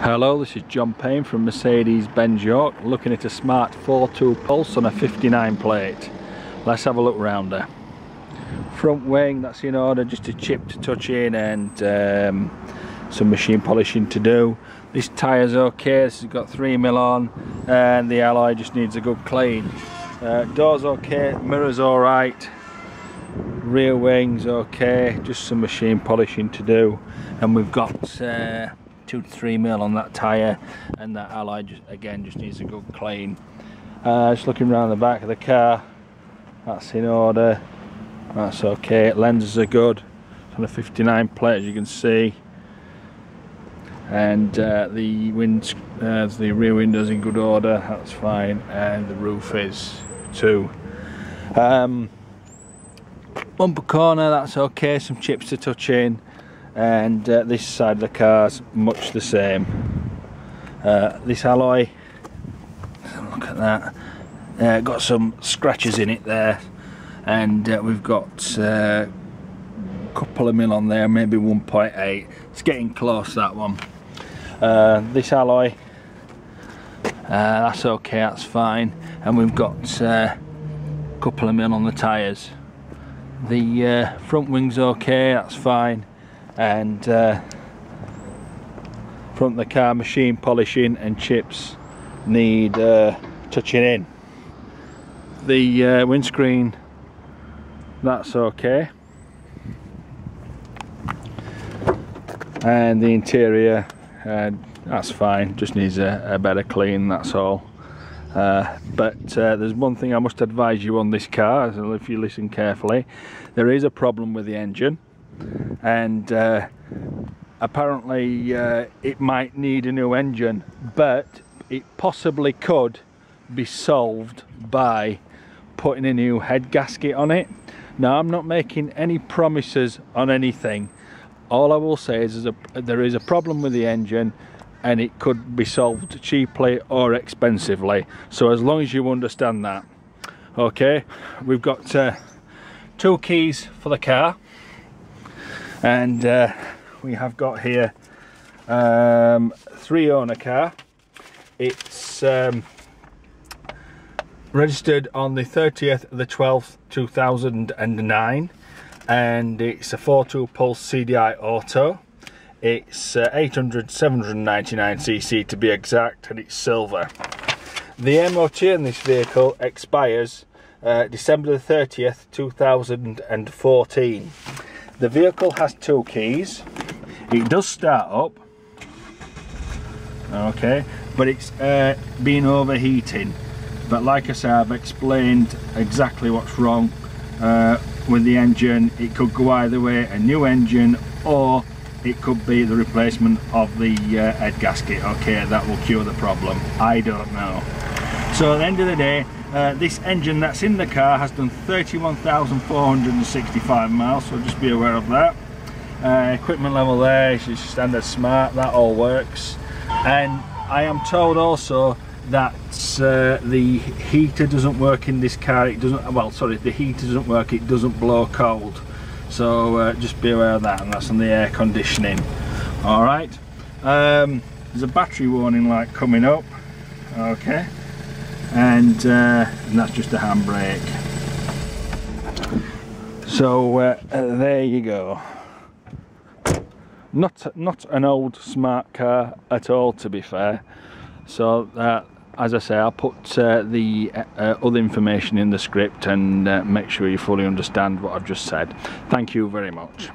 Hello, this is John Payne from Mercedes-Benz York looking at a smart ForTwo pulse on a 59 plate. Let's have a look round there. Front wing, that's in order, just a chip to touch in and um, some machine polishing to do. This tyre's okay, this has got 3 mil on and the alloy just needs a good clean. Uh, door's okay, mirror's alright, rear wing's okay, just some machine polishing to do and we've got uh, two to three mil on that tyre and that alloy just again just needs a good clean. Uh, just looking around the back of the car that's in order that's okay lenses are good it's on a 59 plate as you can see. And uh, the wind uh, the rear windows in good order that's fine and the roof is too. Um, bumper corner that's okay some chips to touch in and uh, this side of the car's much the same. Uh, this alloy look at that. Uh, got some scratches in it there. And uh, we've got uh, a couple of mil on there maybe 1.8 it's getting close that one. Uh, this alloy that's okay that's fine. And we've got a couple of mil on the tyres. The front wing's okay that's fine and uh, front of the car machine polishing and chips need uh, touching in. The uh, windscreen that's okay. And the interior uh, that's fine just needs a, a, better clean that's all. Uh, but uh, there's one thing I must advise you on this car if you listen carefully. There is a problem with the engine and uh, apparently uh, it might need a new engine but it possibly could be solved by putting a new head gasket on it. Now I'm not making any promises on anything. All I will say is a, there is a problem with the engine and it could be solved cheaply or expensively. So as long as you understand that. Okay? We've got uh, two keys for the car and uh, we have got here um, three owner car. It's um, registered on the 30th of the 12th 2009 and it's a ForTwo pulse CDI auto. It's uh, 800 799 cc to be exact and it's silver. The MOT in this vehicle expires uh, December the 30th 2014 the vehicle has two keys. It does start up. Okay, but it's uh, been overheating. But like I said, I've explained exactly what's wrong uh, with the engine. It could go either way, a new engine or it could be the replacement of the uh, head gasket. Okay, that will cure the problem. I don't know. So at the end of the day, uh, this engine that's in the car has done 31,465 miles, so just be aware of that. Uh, equipment level there is standard smart, that all works. And I am told also that uh, the heater doesn't work in this car, it doesn't, well sorry, the heater doesn't work, it doesn't blow cold. So uh, just be aware of that, and that's on the air conditioning. Alright, um, there's a battery warning light coming up, okay and, uh, and that's just a handbrake. So uh, uh, there you go. Not not an old smart car at all to be fair. So uh, as I say I'll put uh, the uh, other information in the script and make sure you fully understand what I've just said. Thank you very much